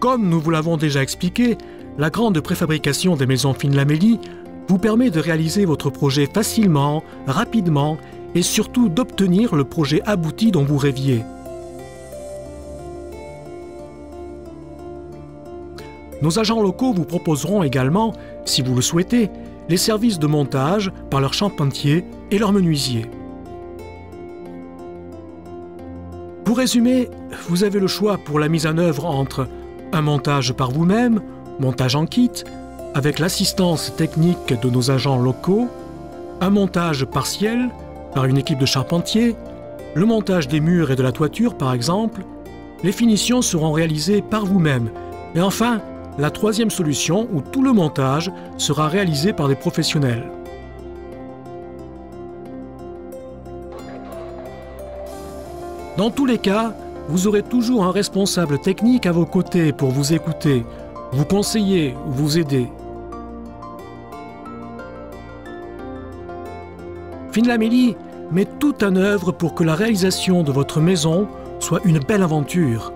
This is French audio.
Comme nous vous l'avons déjà expliqué, la grande préfabrication des maisons Finlamélie vous permet de réaliser votre projet facilement, rapidement et surtout d'obtenir le projet abouti dont vous rêviez. Nos agents locaux vous proposeront également, si vous le souhaitez, les services de montage par leurs charpentiers et leurs menuisiers. Pour résumer, vous avez le choix pour la mise en œuvre entre un montage par vous-même, montage en kit, avec l'assistance technique de nos agents locaux, un montage partiel par une équipe de charpentiers, le montage des murs et de la toiture par exemple, les finitions seront réalisées par vous-même, et enfin la troisième solution où tout le montage sera réalisé par des professionnels. Dans tous les cas, vous aurez toujours un responsable technique à vos côtés pour vous écouter, vous conseiller ou vous aider. Finlamélie met tout en œuvre pour que la réalisation de votre maison soit une belle aventure.